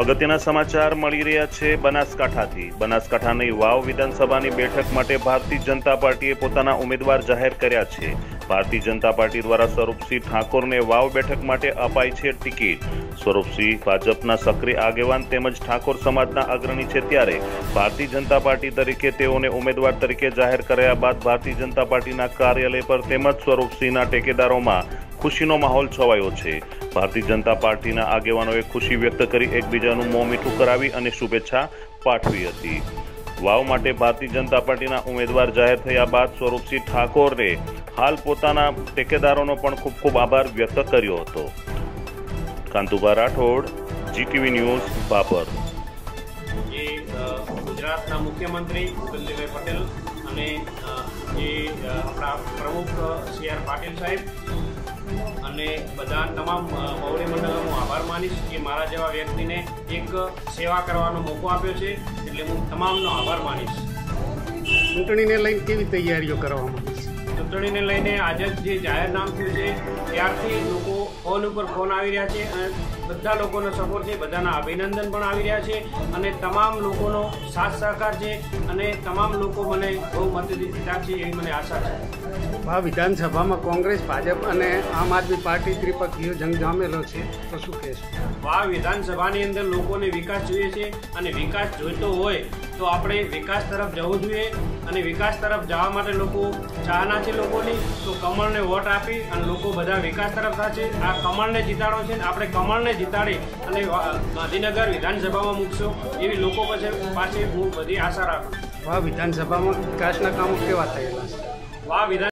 અગત્યના સમાચાર મળી રહ્યા છે બનાસકાંઠાથી. બનાસકાંઠાની વાવ વિધાનસભાની બેઠક માટે ભારતીય જનતા પાર્ટીએ પોતાના ઉમેદવાર જાહેર કર્યા છે. ભારતીય જનતા પાર્ટી દ્વારા સ્વરૂપસિંહ ઠાકોરને વાવ બેઠક માટે અપાઈ છે ટિકિટ. સ્વરૂપસિંહ ભાજપના સક્રિય આગેવાન તેમજ ઠાકોર સમાજના અગ્રણી છે ત્યારે ભારતીય જનતા પાર્ટી તરીકે તેઓને ઉમેદવાર તરીકે જાહેર કર્યા બાદ ભારતીય જનતા પાર્ટીના કાર્યાલય પર તેમજ સ્વરૂપસિંહના ટેકેદારોમાં ખુશીનો માહોલ છવાયો છે. ભારતીય જનતા પાર્ટીના આગેવાનોએ ખુશી વ્યક્ત કરી એકબીજાનું મોં મીઠું કરાવી અને શુભેચ્છા પાઠવી હતી. વાવ માટે ભારતીય જનતા પાર્ટીના ઉમેદવાર જાહેર થયા બાદ સ્વરૂપસિંહ ઠાકોરે હાલ પોતાના ટેકેદારોનો પણ ખૂબ ખૂબ આભાર વ્યક્ત કર્યો હતો. Kantubha Rathod, GTV news, Babar. જે ગુજરાતના મુખ્યમંત્રી કુલદીપભાઈ પટેલ અને જે આપણા પ્રમુખ સી આર પાટીલ સાહેબ અને બધા તમામ અ, મંડળનો હું આભાર માનીશ કે મારા જેવા વ્યક્તિને એક સેવા કરવાનો મોકો આપ્યો છે એટલે હું તમામનો આભાર માનીશ. ચૂંટણીને લઈને કેવી તૈયારીઓ કરવામાં ચૂંટણીને લઈને આજે જ જાહેરનામ થયું છે ત્યારથી ફોન ઉપર ફોન આવી રહ્યા છે અને બધા લોકોનો સપોર્ટ છે બધાના અભિનંદન પણ આવી રહ્યા છે અને તમામ લોકોનો સાથ સહકાર છે અને તમામ લોકો મને બહુ મતથી છે એવી મને આશા છે. આ વિધાનસભામાં કોંગ્રેસ ભાજપ અને આમ આદમી પાર્ટી ત્રિપક્ષીય જંગ જામેલો છે તો શું કહેશો? આ વિધાનસભાની અંદર લોકોને વિકાસ જોઈએ છે અને વિકાસ જોઈતો હોય તો આપણે વિકાસ તરફ જવું જોઈએ અને વિકાસ તરફ જવા માટે લોકો ચાહના છે લોકોની તો કમળને વોટ આપી અને લોકો બધા વિકાસ તરફ થશે આ કમળને જીતાડો છે આપણે કમળને જીતાડી અને ગાંધીનગર વિધાનસભામાં મૂકશો એવી લોકો પાસે પાસે હું બધી આશા રાખું. વાહ વિધાનસભામાં વિકાસના કામો કેવા થયેલા છે? વાહ વિધાન